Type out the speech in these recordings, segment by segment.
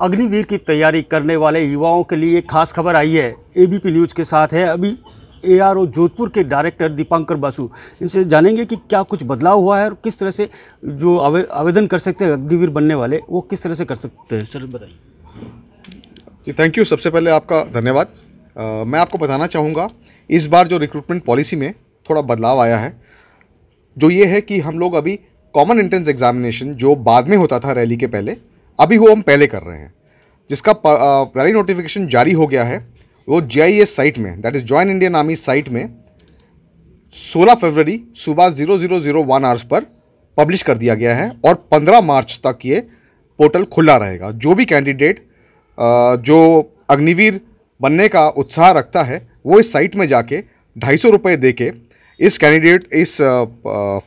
अग्निवीर की तैयारी करने वाले युवाओं के लिए खास खबर आई है। एबीपी न्यूज़ के साथ है। अभी एआरओ जोधपुर के डायरेक्टर दीपांकर बासु इनसे जानेंगे कि क्या कुछ बदलाव हुआ है और किस तरह से जो आवे, आवेदन कर सकते हैं अग्निवीर बनने वाले वो किस तरह से कर सकते हैं? सर बताइए। जी थैंक यू सबसे पहले आपका धन्यवाद। मैं आपको बताना चाहूँगा इस बार जो रिक्रूटमेंट पॉलिसी में थोड़ा बदलाव आया है जो ये है कि हम लोग अभी कॉमन एंट्रेंस एग्जामिनेशन जो बाद में होता था रैली के पहले अभी वो हम पहले कर रहे हैं। जिसका रैली नोटिफिकेशन जारी हो गया है, वो जे साइट में that is join Indian army site में 16 फरवरी सुबह 0001 आवर्स पर पब्लिश कर दिया गया है और 15 मार्च तक ये पोर्टल खुला रहेगा। जो भी कैंडिडेट जो अग्निवीर बनने का उत्साह रखता है, वो इस साइट में जाके ढाई सौ रुपये दे के इस कैंडिडेट इस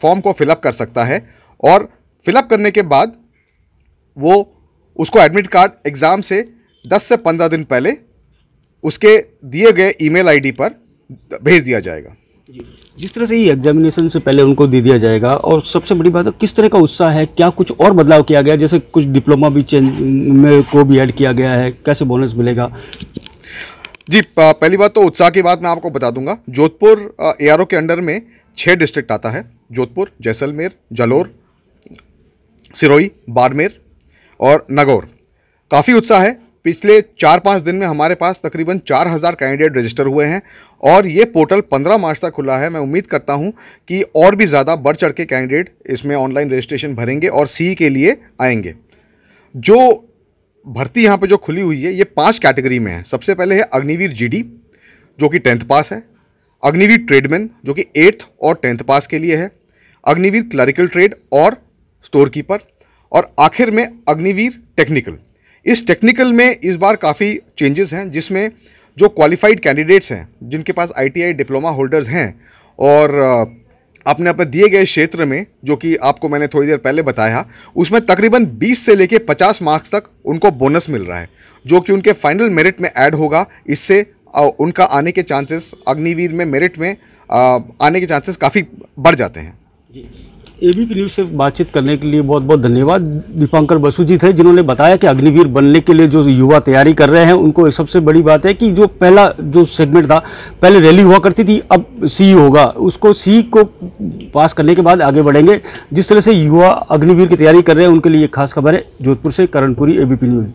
फॉर्म को फिलअप कर सकता है और फिलअप करने के बाद वो उसको एडमिट कार्ड एग्ज़ाम से 10 से 15 दिन पहले उसके दिए गए ईमेल आईडी पर भेज दिया जाएगा। जिस तरह से ये एग्जामिनेशन से पहले उनको दे दिया जाएगा और सबसे बड़ी बात है किस तरह का उत्साह है क्या कुछ और बदलाव किया गया जैसे कुछ डिप्लोमा भी चेंज में को भी ऐड किया गया है कैसे बोनस मिलेगा? जी पहली बात तो उत्साह की बात मैं आपको बता दूँगा। जोधपुर एआरओ के अंडर में छः डिस्ट्रिक्ट आता है। जोधपुर जैसलमेर जलोर सिरोही बाड़मेर और नगौर। काफ़ी उत्साह है। पिछले चार पाँच दिन में हमारे पास तकरीबन चार हज़ार कैंडिडेट रजिस्टर हुए हैं और ये पोर्टल पंद्रह मार्च तक खुला है। मैं उम्मीद करता हूँ कि और भी ज़्यादा बढ़ चढ़ के कैंडिडेट इसमें ऑनलाइन रजिस्ट्रेशन भरेंगे और सी के लिए आएँगे। जो भर्ती यहाँ पे जो खुली हुई है, ये पाँच कैटेगरी में है। सबसे पहले है अग्निवीर जीडी, जो कि टेंथ पास है। अग्निवीर ट्रेडमैन, जो कि एट्थ और टेंथ पास के लिए है। अग्निवीर क्लरिकल ट्रेड और स्टोर कीपर और आखिर में अग्निवीर टेक्निकल इस टेक्निकल में इस बार काफ़ी चेंजेस हैं, जिसमें जो क्वालिफाइड कैंडिडेट्स हैं, जिनके पास आईटीआई डिप्लोमा होल्डर्स हैं, और अपने अपने दिए गए क्षेत्र में, जो कि आपको मैंने थोड़ी देर पहले बताया, उसमें तकरीबन 20 से लेके 50 मार्क्स तक उनको बोनस मिल रहा है, जो कि उनके फाइनल मेरिट में ऐड होगा। इससे उनका आने के चांसेस अग्निवीर में मेरिट में आने के चांसेस काफ़ी बढ़ जाते हैं। एबीपी न्यूज़ से बातचीत करने के लिए बहुत बहुत धन्यवाद। दीपांकर बसु जी थे, जिन्होंने बताया कि अग्निवीर बनने के लिए जो युवा तैयारी कर रहे हैं, उनको सबसे बड़ी बात है कि जो पहला, जो सेगमेंट था, पहले रैली हुआ करती थी, अब सी होगा। उसको सी को पास करने के बाद आगे बढ़ेंगे। जिस तरह से युवा अग्निवीर की तैयारी कर रहे हैं, उनके लिए खास खबर है जोधपुर से करणपुरी एबीपी न्यूज़